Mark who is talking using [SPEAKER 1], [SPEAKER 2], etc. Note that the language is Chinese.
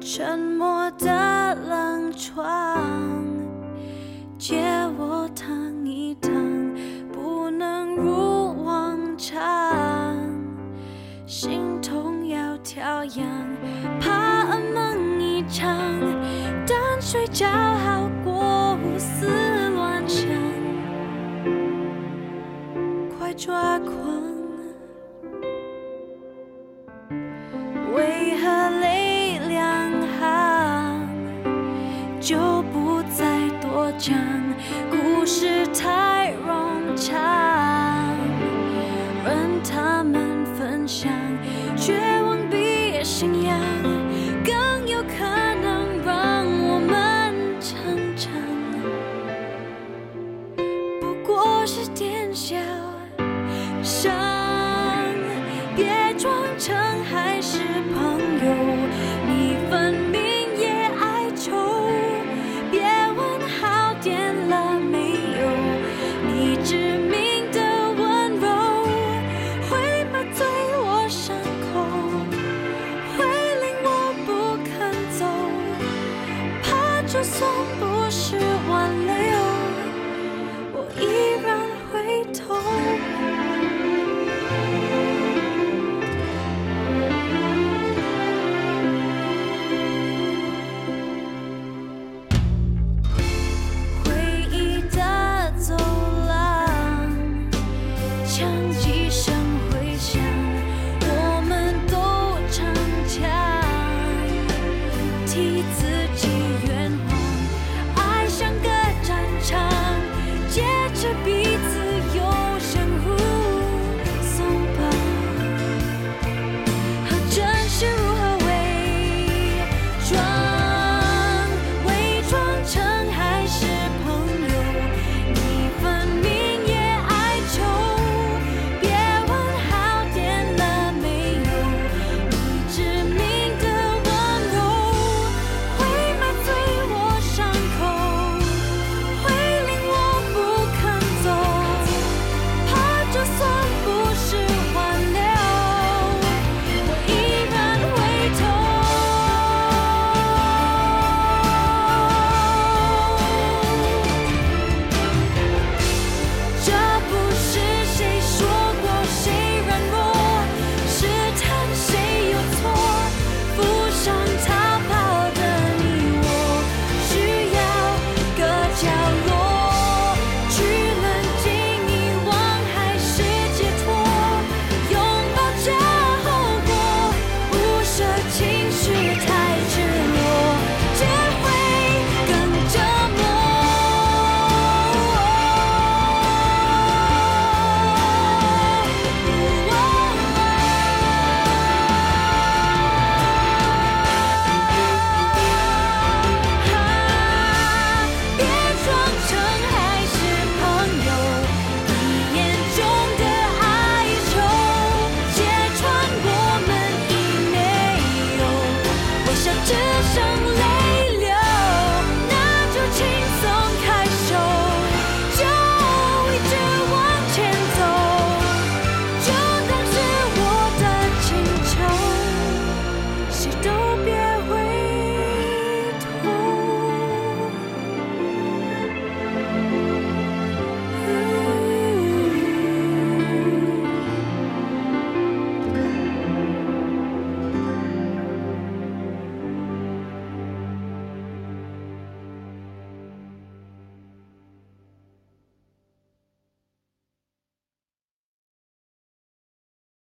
[SPEAKER 1] 沉默的冷床，借我躺一躺，不能如往常，心痛要调养，怕梦一场，但睡觉好过胡思乱想，快抓狂。就不再多讲，故事太冗长，任他们分享，绝望比信仰更有可能让我们成长。不过是点小伤。就算不